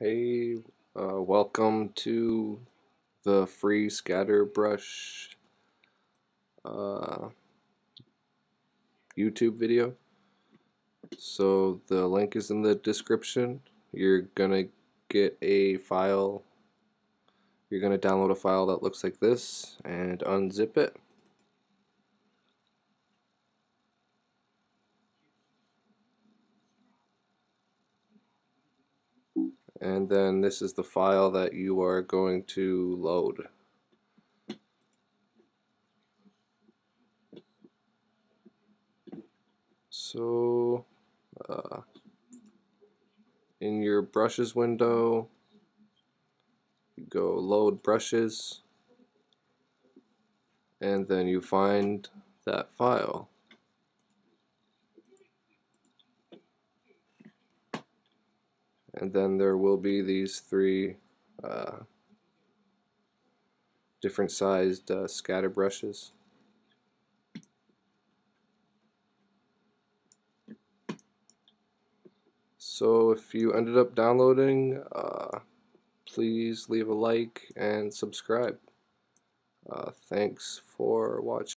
Hey, uh, welcome to the free scatter brush uh, YouTube video. So the link is in the description. You're gonna get a file. You're gonna download a file that looks like this and unzip it. And then this is the file that you are going to load. So uh, in your brushes window you go load brushes and then you find that file. And then there will be these three uh, different sized uh, scatter brushes. So if you ended up downloading, uh, please leave a like and subscribe. Uh, thanks for watching.